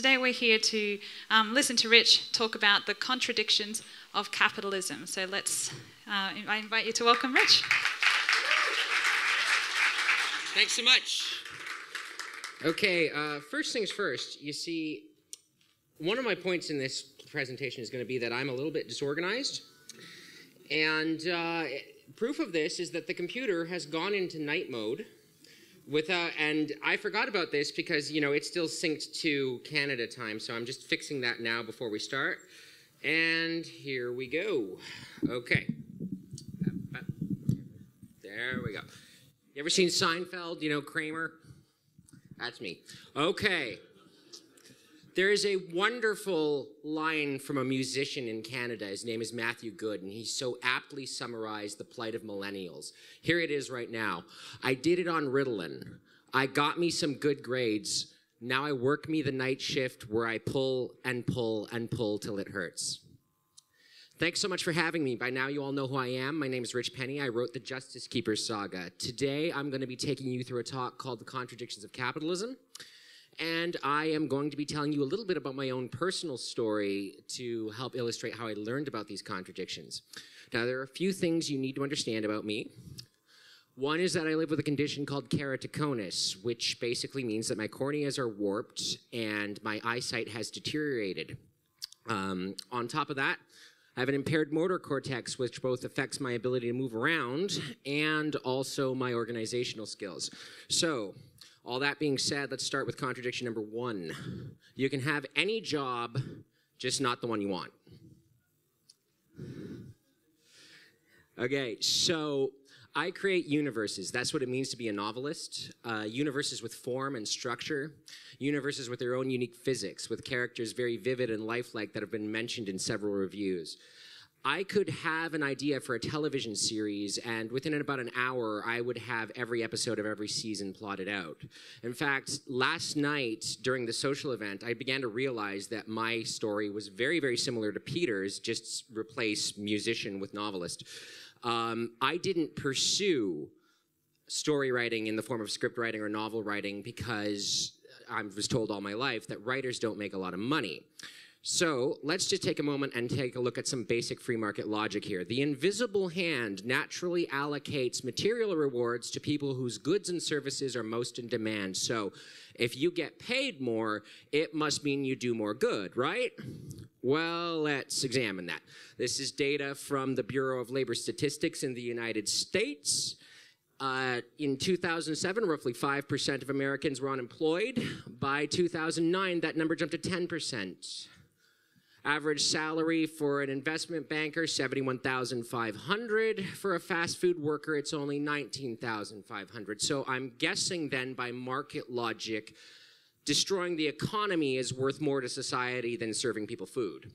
today we're here to um, listen to Rich talk about the contradictions of capitalism. So let's, uh, I invite you to welcome Rich. Thanks so much. Okay, uh, first things first, you see, one of my points in this presentation is going to be that I'm a little bit disorganized. And uh, proof of this is that the computer has gone into night mode without, uh, and I forgot about this because, you know, it's still synced to Canada time, so I'm just fixing that now before we start. And here we go. Okay. There we go. You ever seen Seinfeld? You know, Kramer? That's me. Okay. There is a wonderful line from a musician in Canada. His name is Matthew Good, and he so aptly summarized the plight of millennials. Here it is right now. I did it on Ritalin. I got me some good grades. Now I work me the night shift where I pull and pull and pull till it hurts. Thanks so much for having me. By now, you all know who I am. My name is Rich Penney. I wrote the Justice Keepers saga. Today, I'm going to be taking you through a talk called The Contradictions of Capitalism and I am going to be telling you a little bit about my own personal story to help illustrate how I learned about these contradictions. Now, there are a few things you need to understand about me. One is that I live with a condition called keratoconus, which basically means that my corneas are warped and my eyesight has deteriorated. Um, on top of that, I have an impaired motor cortex, which both affects my ability to move around and also my organizational skills. So, all that being said, let's start with contradiction number one. You can have any job, just not the one you want. Okay, so I create universes. That's what it means to be a novelist. Uh, universes with form and structure, universes with their own unique physics, with characters very vivid and lifelike that have been mentioned in several reviews. I could have an idea for a television series, and within about an hour, I would have every episode of every season plotted out. In fact, last night during the social event, I began to realize that my story was very, very similar to Peter's, just replace musician with novelist. Um, I didn't pursue story writing in the form of script writing or novel writing because I was told all my life that writers don't make a lot of money. So let's just take a moment and take a look at some basic free market logic here. The invisible hand naturally allocates material rewards to people whose goods and services are most in demand. So if you get paid more, it must mean you do more good, right? Well, let's examine that. This is data from the Bureau of Labor Statistics in the United States. Uh, in 2007, roughly 5% of Americans were unemployed. By 2009, that number jumped to 10%. Average salary for an investment banker, 71,500. For a fast food worker, it's only 19,500. So I'm guessing then by market logic, destroying the economy is worth more to society than serving people food.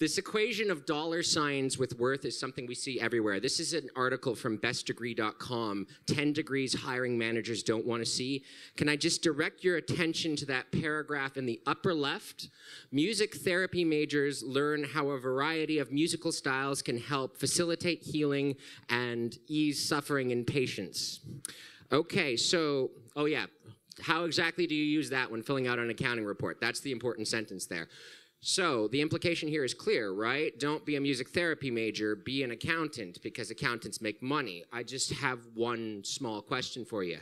This equation of dollar signs with worth is something we see everywhere. This is an article from bestdegree.com 10 degrees hiring managers don't want to see. Can I just direct your attention to that paragraph in the upper left? Music therapy majors learn how a variety of musical styles can help facilitate healing and ease suffering in patients. Okay, so, oh yeah, how exactly do you use that when filling out an accounting report? That's the important sentence there. So the implication here is clear, right? Don't be a music therapy major, be an accountant because accountants make money. I just have one small question for you.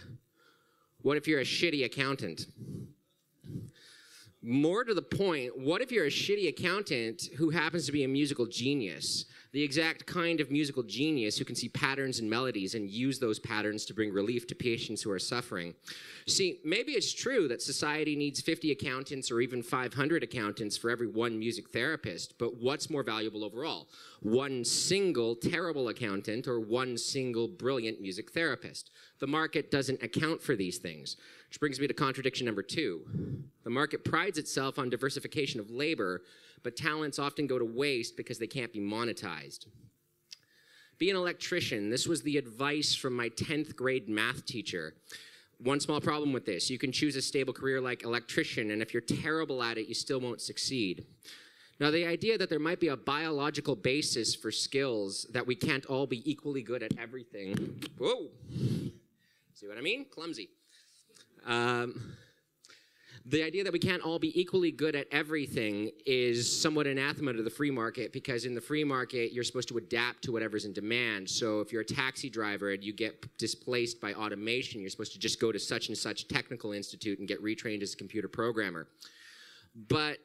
What if you're a shitty accountant? More to the point, what if you're a shitty accountant who happens to be a musical genius? The exact kind of musical genius who can see patterns and melodies and use those patterns to bring relief to patients who are suffering. See, maybe it's true that society needs 50 accountants or even 500 accountants for every one music therapist, but what's more valuable overall? One single terrible accountant or one single brilliant music therapist? The market doesn't account for these things. Which brings me to contradiction number two. The market prides itself on diversification of labor, but talents often go to waste because they can't be monetized. Be an electrician. This was the advice from my 10th grade math teacher. One small problem with this you can choose a stable career like electrician, and if you're terrible at it, you still won't succeed. Now, the idea that there might be a biological basis for skills that we can't all be equally good at everything. Whoa! See what I mean? Clumsy. Um, the idea that we can't all be equally good at everything is somewhat anathema to the free market because in the free market you're supposed to adapt to whatever's in demand. So if you're a taxi driver and you get displaced by automation you're supposed to just go to such and such technical institute and get retrained as a computer programmer. But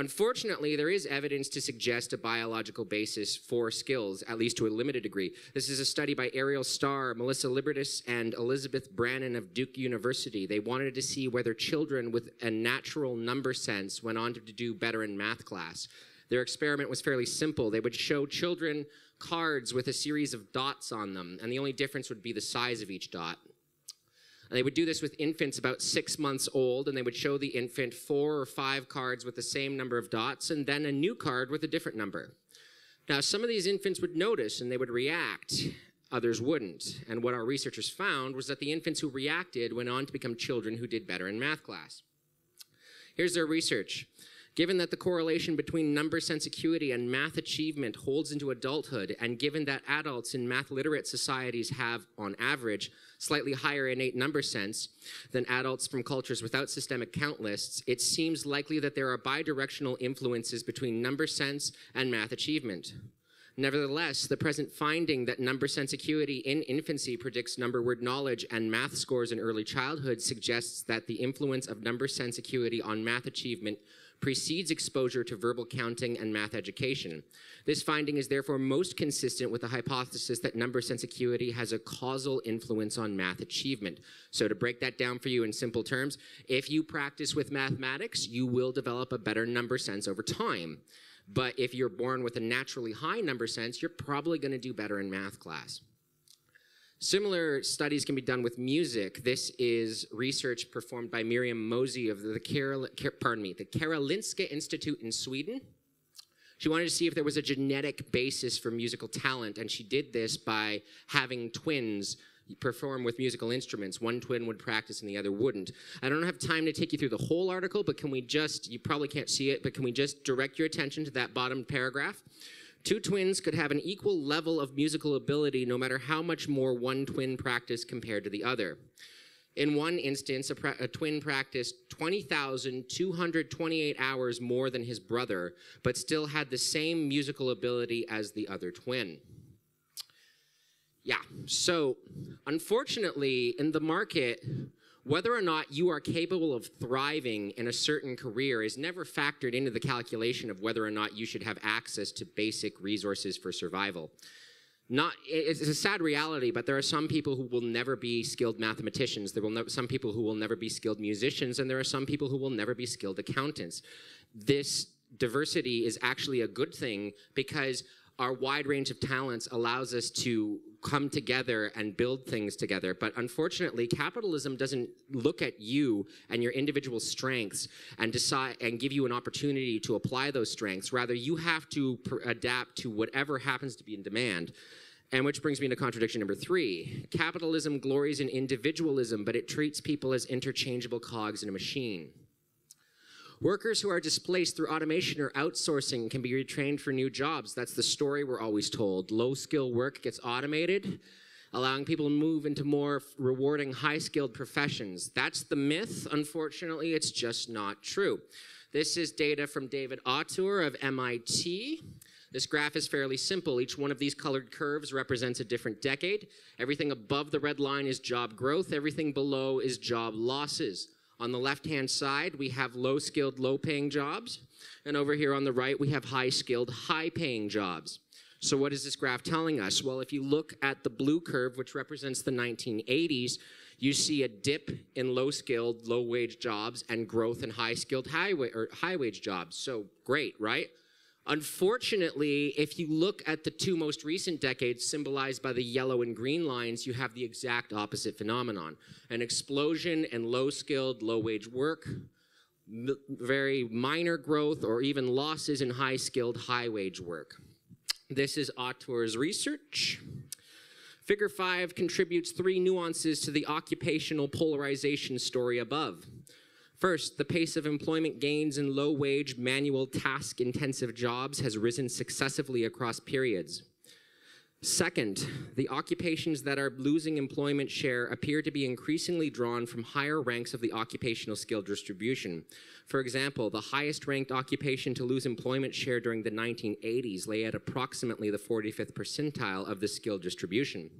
Unfortunately, there is evidence to suggest a biological basis for skills, at least to a limited degree. This is a study by Ariel Starr, Melissa Libertus, and Elizabeth Brannon of Duke University. They wanted to see whether children with a natural number sense went on to do better in math class. Their experiment was fairly simple. They would show children cards with a series of dots on them, and the only difference would be the size of each dot. And they would do this with infants about six months old, and they would show the infant four or five cards with the same number of dots, and then a new card with a different number. Now, some of these infants would notice and they would react, others wouldn't. And what our researchers found was that the infants who reacted went on to become children who did better in math class. Here's their research. Given that the correlation between number sense acuity and math achievement holds into adulthood, and given that adults in math literate societies have, on average, slightly higher innate number sense than adults from cultures without systemic count lists, it seems likely that there are bidirectional influences between number sense and math achievement. Nevertheless, the present finding that number sense acuity in infancy predicts number word knowledge and math scores in early childhood suggests that the influence of number sense acuity on math achievement precedes exposure to verbal counting and math education. This finding is therefore most consistent with the hypothesis that number sense acuity has a causal influence on math achievement. So to break that down for you in simple terms, if you practice with mathematics, you will develop a better number sense over time. But if you're born with a naturally high number sense, you're probably going to do better in math class. Similar studies can be done with music. This is research performed by Miriam Mosing of the, Karol, pardon me, the Karolinska Institute in Sweden. She wanted to see if there was a genetic basis for musical talent, and she did this by having twins perform with musical instruments. One twin would practice and the other wouldn't. I don't have time to take you through the whole article, but can we just, you probably can't see it, but can we just direct your attention to that bottom paragraph? Two twins could have an equal level of musical ability no matter how much more one twin practiced compared to the other. In one instance, a, a twin practiced 20,228 hours more than his brother, but still had the same musical ability as the other twin. Yeah, so unfortunately, in the market, whether or not you are capable of thriving in a certain career is never factored into the calculation of whether or not you should have access to basic resources for survival. Not, it's a sad reality, but there are some people who will never be skilled mathematicians. There will ne- some people who will never be skilled musicians, and there are some people who will never be skilled accountants. This diversity is actually a good thing because our wide range of talents allows us to come together and build things together. But unfortunately, capitalism doesn't look at you and your individual strengths and decide and give you an opportunity to apply those strengths. Rather, you have to adapt to whatever happens to be in demand. And which brings me to contradiction number three. Capitalism glories in individualism, but it treats people as interchangeable cogs in a machine. Workers who are displaced through automation or outsourcing can be retrained for new jobs. That's the story we're always told. Low skill work gets automated, allowing people to move into more rewarding, high skilled professions. That's the myth. Unfortunately, it's just not true. This is data from David Autor of MIT. This graph is fairly simple. Each one of these colored curves represents a different decade. Everything above the red line is job growth, everything below is job losses. On the left-hand side, we have low-skilled, low-paying jobs. And over here on the right, we have high-skilled, high-paying jobs. So what is this graph telling us? Well, if you look at the blue curve, which represents the 1980s, you see a dip in low-skilled, low-wage jobs and growth in high-skilled, high-wage jobs. So great, right? Unfortunately, if you look at the two most recent decades symbolized by the yellow and green lines, you have the exact opposite phenomenon an explosion in low skilled, low wage work, very minor growth, or even losses in high skilled, high wage work. This is Autor's research. Figure 5 contributes three nuances to the occupational polarization story above. First, the pace of employment gains in low wage, manual, task intensive jobs has risen successively across periods. Second, the occupations that are losing employment share appear to be increasingly drawn from higher ranks of the occupational skill distribution. For example, the highest ranked occupation to lose employment share during the 1980s lay at approximately the 45th percentile of the skill distribution.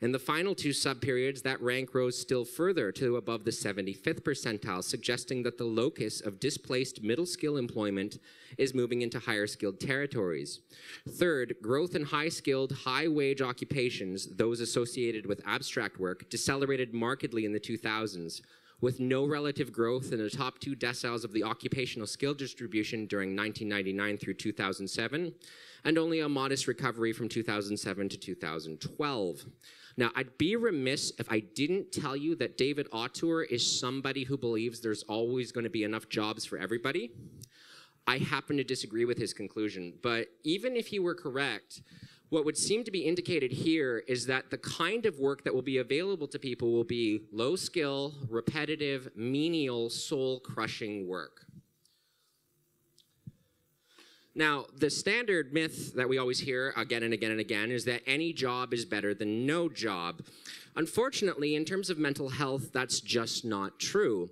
In the final two subperiods, that rank rose still further to above the 75th percentile, suggesting that the locus of displaced middle skill employment is moving into higher skilled territories. Third, growth in high skilled, high wage occupations, those associated with abstract work, decelerated markedly in the 2000s, with no relative growth in the top two deciles of the occupational skill distribution during 1999 through 2007, and only a modest recovery from 2007 to 2012. Now, I'd be remiss if I didn't tell you that David Autor is somebody who believes there's always going to be enough jobs for everybody. I happen to disagree with his conclusion, but even if he were correct, what would seem to be indicated here is that the kind of work that will be available to people will be low skill, repetitive, menial, soul crushing work. Now, the standard myth that we always hear again and again and again is that any job is better than no job. Unfortunately, in terms of mental health, that's just not true.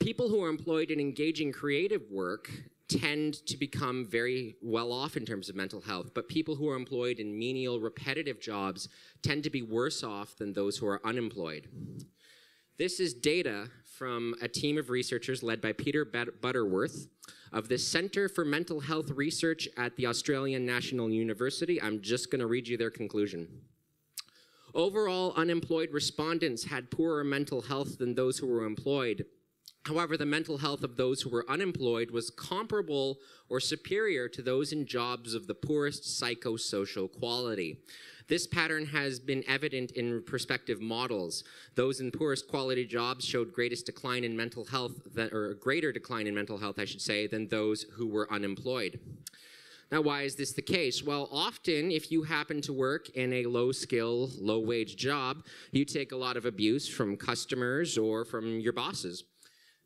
People who are employed in engaging creative work tend to become very well off in terms of mental health, but people who are employed in menial, repetitive jobs tend to be worse off than those who are unemployed. This is data from a team of researchers led by Peter Butterworth of the Center for Mental Health Research at the Australian National University. I'm just going to read you their conclusion. Overall, unemployed respondents had poorer mental health than those who were employed. However, the mental health of those who were unemployed was comparable or superior to those in jobs of the poorest psychosocial quality. This pattern has been evident in prospective models. Those in poorest quality jobs showed greatest decline in mental health, that, or greater decline in mental health, I should say, than those who were unemployed. Now, why is this the case? Well, often if you happen to work in a low skill, low wage job, you take a lot of abuse from customers or from your bosses.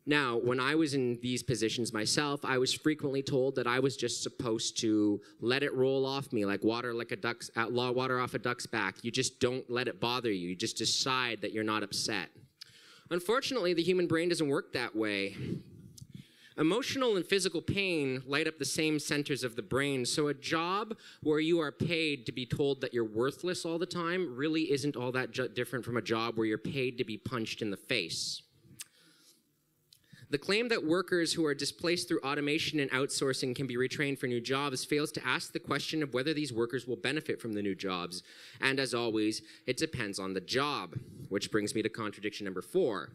Now, when I was in these positions myself, I was frequently told that I was just supposed to let it roll off me like water like a duck's uh, water off a duck's back. You just don't let it bother you. You just decide that you're not upset. Unfortunately, the human brain doesn't work that way. Emotional and physical pain light up the same centers of the brain, so a job where you are paid to be told that you're worthless all the time really isn't all that different from a job where you're paid to be punched in the face. The claim that workers who are displaced through automation and outsourcing can be retrained for new jobs fails to ask the question of whether these workers will benefit from the new jobs. And as always, it depends on the job, which brings me to contradiction number four.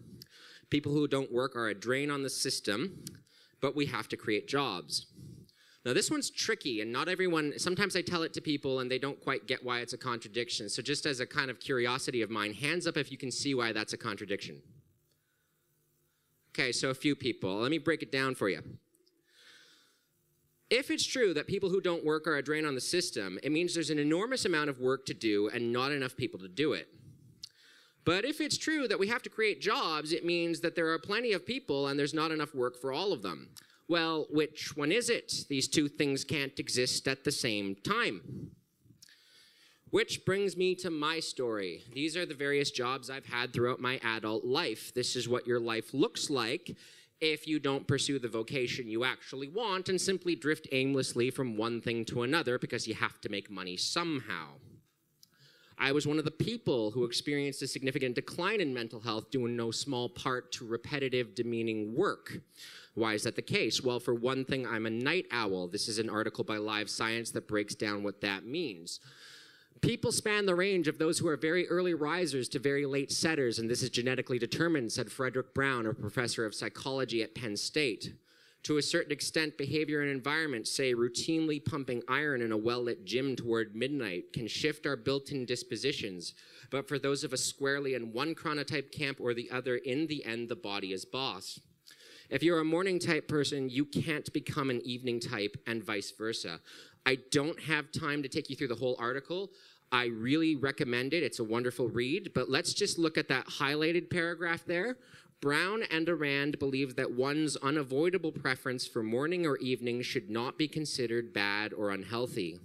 People who don't work are a drain on the system, but we have to create jobs. Now, this one's tricky, and not everyone, sometimes I tell it to people and they don't quite get why it's a contradiction. So, just as a kind of curiosity of mine, hands up if you can see why that's a contradiction. Okay, so a few people. Let me break it down for you. If it's true that people who don't work are a drain on the system, it means there's an enormous amount of work to do and not enough people to do it. But if it's true that we have to create jobs, it means that there are plenty of people and there's not enough work for all of them. Well, which one is it? These two things can't exist at the same time. Which brings me to my story. These are the various jobs I've had throughout my adult life. This is what your life looks like if you don't pursue the vocation you actually want and simply drift aimlessly from one thing to another because you have to make money somehow. I was one of the people who experienced a significant decline in mental health due in no small part to repetitive, demeaning work. Why is that the case? Well, for one thing, I'm a night owl. This is an article by Live Science that breaks down what that means. People span the range of those who are very early risers to very late setters, and this is genetically determined, said Frederick Brown, a professor of psychology at Penn State. To a certain extent, behavior and environment, say routinely pumping iron in a well lit gym toward midnight, can shift our built in dispositions. But for those of us squarely in one chronotype camp or the other, in the end, the body is boss. If you're a morning type person, you can't become an evening type, and vice versa. I don't have time to take you through the whole article. I really recommend it. It's a wonderful read, but let's just look at that highlighted paragraph there. Brown and Arand believe that one's unavoidable preference for morning or evening should not be considered bad or unhealthy.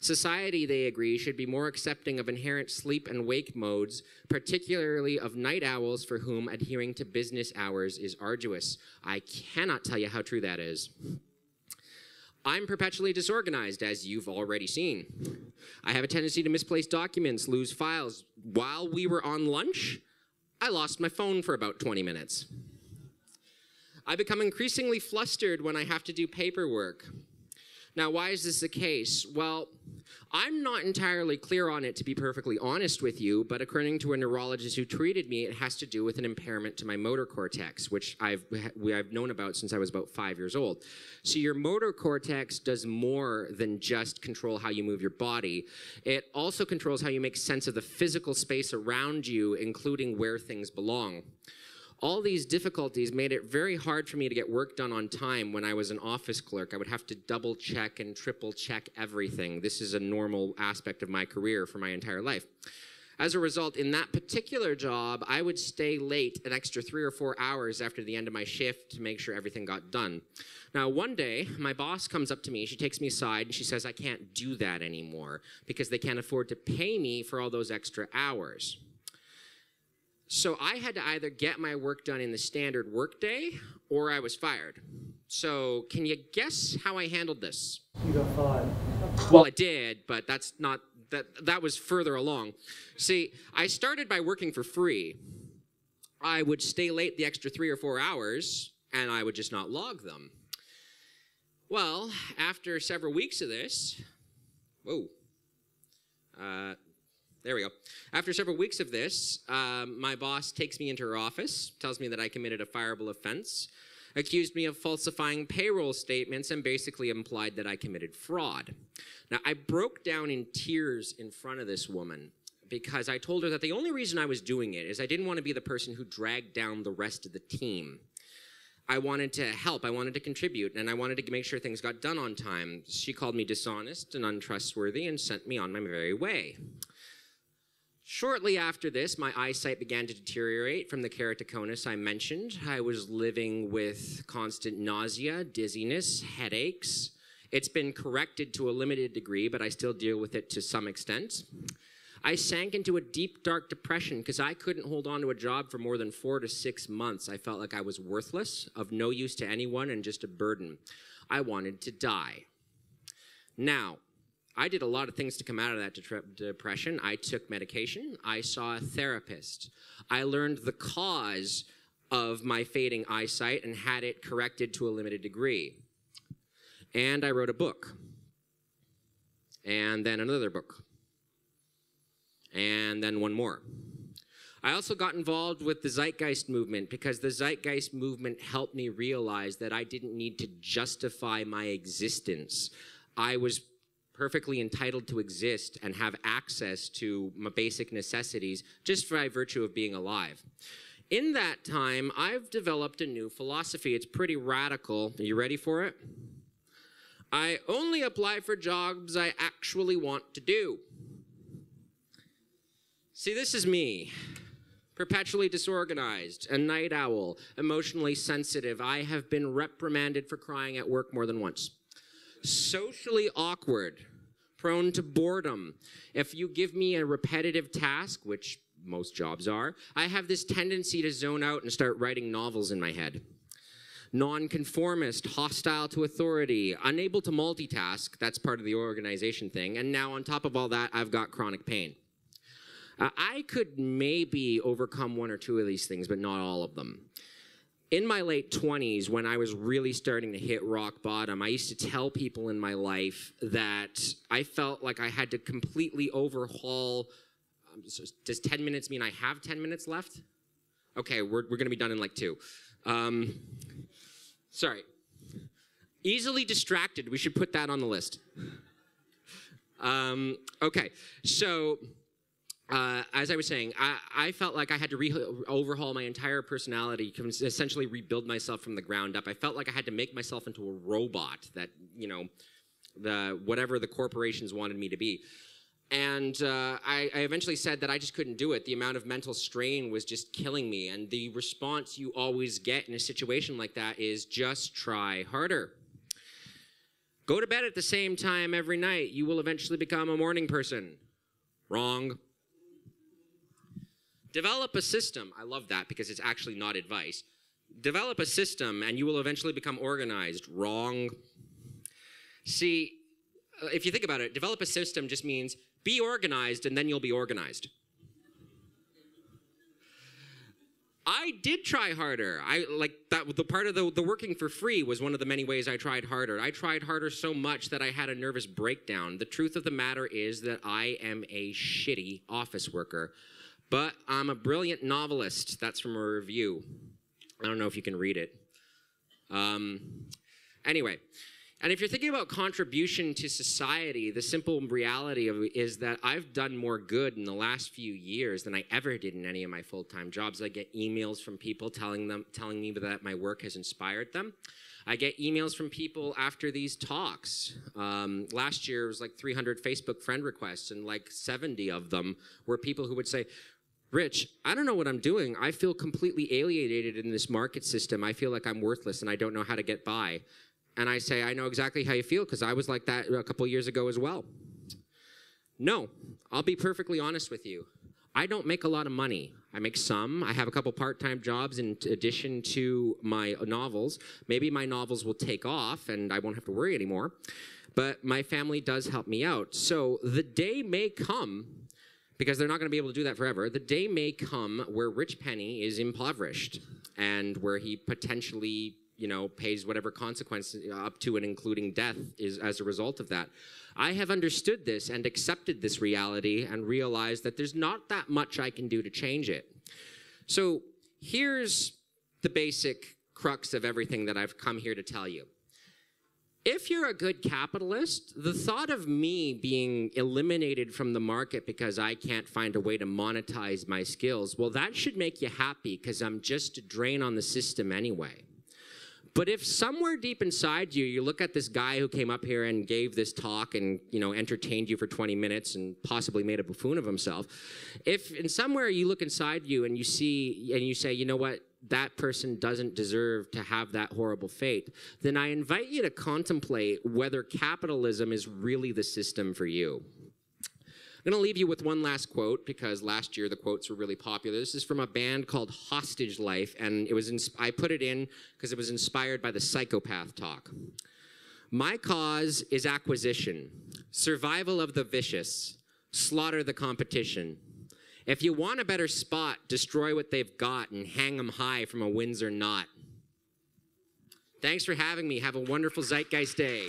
Society, they agree, should be more accepting of inherent sleep and wake modes, particularly of night owls for whom adhering to business hours is arduous. I cannot tell you how true that is. I'm perpetually disorganized, as you've already seen. I have a tendency to misplace documents, lose files. While we were on lunch, I lost my phone for about 20 minutes. I become increasingly flustered when I have to do paperwork. Now, why is this the case? Well, I'm not entirely clear on it, to be perfectly honest with you, but according to a neurologist who treated me, it has to do with an impairment to my motor cortex, which I've, I've known about since I was about five years old. So, your motor cortex does more than just control how you move your body, it also controls how you make sense of the physical space around you, including where things belong. All these difficulties made it very hard for me to get work done on time when I was an office clerk. I would have to double check and triple check everything. This is a normal aspect of my career for my entire life. As a result, in that particular job, I would stay late an extra three or four hours after the end of my shift to make sure everything got done. Now, one day, my boss comes up to me, she takes me aside, and she says, I can't do that anymore because they can't afford to pay me for all those extra hours. So I had to either get my work done in the standard workday or I was fired. So can you guess how I handled this? You got fired. Well, I did, but that's not that that was further along. See, I started by working for free. I would stay late the extra 3 or 4 hours and I would just not log them. Well, after several weeks of this, whoa, uh, there we go. After several weeks of this, um, my boss takes me into her office, tells me that I committed a fireable offense, accused me of falsifying payroll statements, and basically implied that I committed fraud. Now, I broke down in tears in front of this woman because I told her that the only reason I was doing it is I didn't want to be the person who dragged down the rest of the team. I wanted to help, I wanted to contribute, and I wanted to make sure things got done on time. She called me dishonest and untrustworthy and sent me on my merry way. Shortly after this, my eyesight began to deteriorate from the keratoconus I mentioned. I was living with constant nausea, dizziness, headaches. It's been corrected to a limited degree, but I still deal with it to some extent. I sank into a deep, dark depression because I couldn't hold on to a job for more than four to six months. I felt like I was worthless, of no use to anyone, and just a burden. I wanted to die. Now, I did a lot of things to come out of that depression. I took medication. I saw a therapist. I learned the cause of my fading eyesight and had it corrected to a limited degree. And I wrote a book. And then another book. And then one more. I also got involved with the Zeitgeist movement because the Zeitgeist movement helped me realize that I didn't need to justify my existence. I was perfectly entitled to exist and have access to my basic necessities just by virtue of being alive. In that time, I've developed a new philosophy. It's pretty radical. Are you ready for it? I only apply for jobs I actually want to do. See, this is me. Perpetually disorganized, a night owl, emotionally sensitive. I have been reprimanded for crying at work more than once socially awkward, prone to boredom. If you give me a repetitive task, which most jobs are, I have this tendency to zone out and start writing novels in my head. Nonconformist, hostile to authority, unable to multitask, that's part of the organization thing, and now on top of all that, I've got chronic pain. Uh, I could maybe overcome one or two of these things, but not all of them in my late 20s, when I was really starting to hit rock bottom, I used to tell people in my life that I felt like I had to completely overhaul. Um, does 10 minutes mean I have 10 minutes left? Okay, we're, we're to be done in like two. Um, sorry. Easily distracted. We should put that on the list. Um, okay, so uh, as I was saying, I, I, felt like I had to re- overhaul my entire personality, essentially rebuild myself from the ground up. I felt like I had to make myself into a robot that, you know, the whatever the corporations wanted me to be. And uh, I, I, eventually said that I just couldn't do it. The amount of mental strain was just killing me. And the response you always get in a situation like that is just try harder. Go to bed at the same time every night. You will eventually become a morning person. Wrong. Develop a system. I love that because it's actually not advice. Develop a system and you will eventually become organized. Wrong. See, if you think about it, develop a system just means be organized and then you'll be organized. I did try harder. I like that the part of the, the working for free was one of the many ways I tried harder. I tried harder so much that I had a nervous breakdown. The truth of the matter is that I am a shitty office worker, but I'm a brilliant novelist. That's from a review. I don't know if you can read it. Um, anyway, and if you're thinking about contribution to society, the simple reality of it is that I've done more good in the last few years than I ever did in any of my full-time jobs. I get emails from people telling them telling me that my work has inspired them. I get emails from people after these talks. Um, last year was like 300 Facebook friend requests, and like 70 of them were people who would say, Rich, I don't know what I'm doing. I feel completely alienated in this market system. I feel like I'm worthless and I don't know how to get by. And I say, I know exactly how you feel because I was like that a couple years ago as well. No, I'll be perfectly honest with you. I don't make a lot of money. I make some. I have a couple part-time jobs in addition to my novels. Maybe my novels will take off and I won't have to worry anymore. But my family does help me out. So the day may come, because they're not going to be able to do that forever, the day may come where Rich Penney is impoverished and where he potentially you know, pays whatever consequence uh, up to and including death is as a result of that. I have understood this and accepted this reality and realized that there's not that much I can do to change it. So here's the basic crux of everything that I've come here to tell you. If you're a good capitalist, the thought of me being eliminated from the market because I can't find a way to monetize my skills, well, that should make you happy because I'm just a drain on the system anyway. But if somewhere deep inside you, you look at this guy who came up here and gave this talk and, you know, entertained you for 20 minutes and possibly made a buffoon of himself, if in somewhere you look inside you and you see, and you say, you know what, that person doesn't deserve to have that horrible fate, then I invite you to contemplate whether capitalism is really the system for you. I'm going to leave you with one last quote because last year the quotes were really popular. This is from a band called Hostage Life, and it was I put it in because it was inspired by the psychopath talk. My cause is acquisition, survival of the vicious, slaughter the competition. If you want a better spot, destroy what they've got and hang them high from a Windsor knot. Thanks for having me. Have a wonderful Zeitgeist Day.